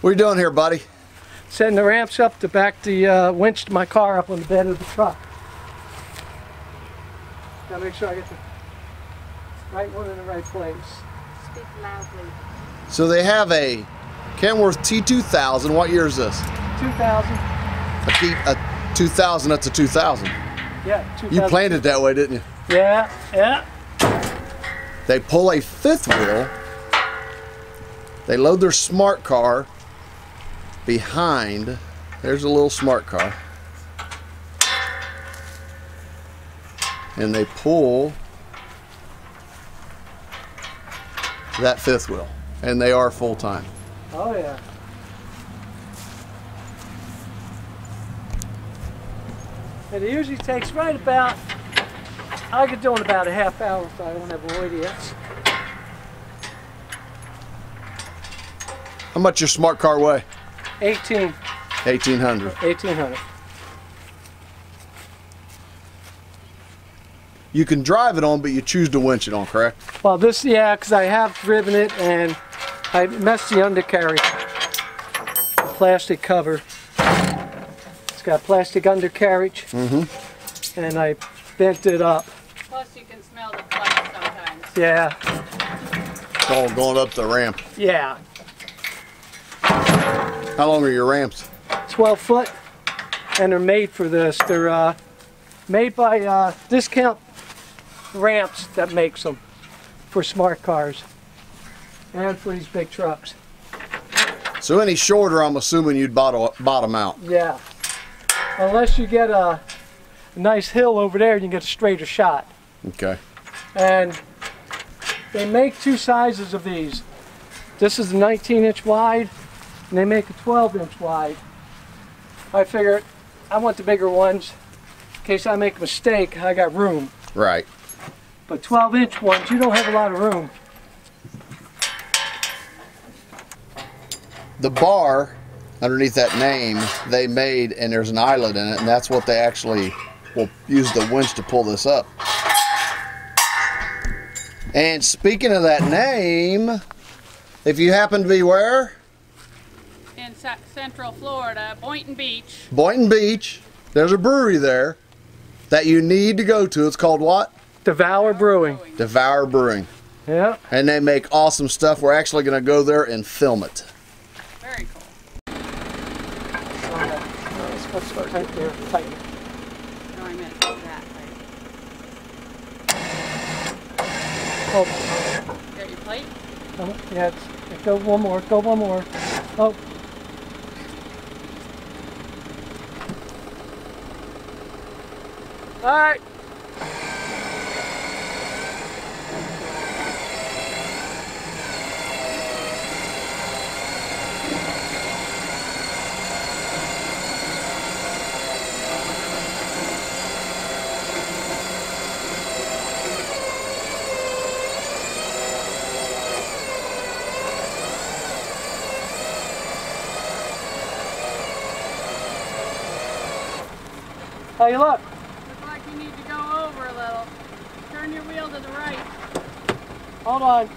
What are you doing here, buddy? Setting the ramps up to back the uh, winch to my car up on the bed of the truck. Gotta make sure I get the right one in the right place. Speak loudly. So they have a Kenworth T2000. What year is this? 2000. A, T, a 2000. That's a 2000. Yeah, 2000. You planned it that way, didn't you? Yeah, yeah. They pull a fifth wheel. They load their smart car behind. There's a little smart car. And they pull that fifth wheel. And they are full time. Oh yeah. And it usually takes right about, I could do in about a half hour if I don't have oil yet. How much your smart car weigh? 18, 1800. 1800. You can drive it on, but you choose to winch it on, correct? Well, this, yeah, because I have driven it and I messed the undercarriage. Plastic cover. It's got plastic undercarriage. Mm-hmm. And I bent it up. Plus, you can smell the flight sometimes. Yeah, It's all going up the ramp. yeah. How long are your ramps? 12 foot and they're made for this. They're uh, made by uh, Discount Ramps that makes them for smart cars and for these big trucks. So any shorter, I'm assuming you'd bottom, bottom out. Yeah. Unless you get a nice hill over there, you can get a straighter shot. Okay. And they make two sizes of these. This is a 19 inch wide, and they make a 12 inch wide. I figured I want the bigger ones. In case I make a mistake, I got room. Right. But 12 inch ones, you don't have a lot of room. The bar underneath that name they made, and there's an eyelet in it, and that's what they actually will use the winch to pull this up. And speaking of that name, if you happen to be where? In Central Florida, Boynton Beach. Boynton Beach, there's a brewery there that you need to go to. It's called what? Devour Brewing. Devour Brewing. Yeah. And they make awesome stuff. We're actually going to go there and film it. Very cool. Let's let's start right there. Tighten. No, I meant that. Oh, Got your plate? oh, yeah, it's, go one more, go one more. Oh. All right. You look? Looks like you need to go over a little. Turn your wheel to the right. Hold on.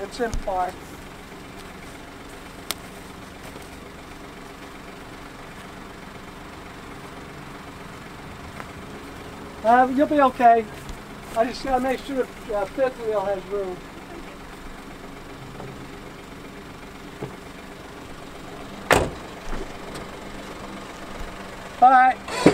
It's in far. Uh, you'll be okay. I just gotta make sure the uh, fifth wheel has room. All right.